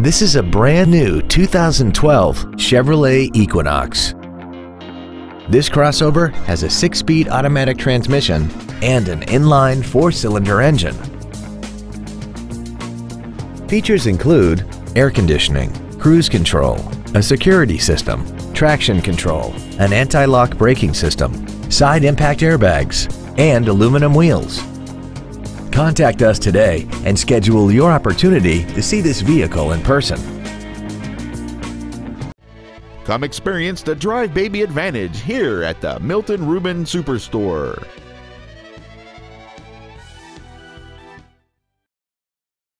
This is a brand new 2012 Chevrolet Equinox. This crossover has a six-speed automatic transmission and an inline four-cylinder engine. Features include air conditioning, cruise control, a security system, traction control, an anti-lock braking system, side impact airbags, and aluminum wheels. Contact us today and schedule your opportunity to see this vehicle in person. Come experience the Drive Baby Advantage here at the Milton Ruben Superstore.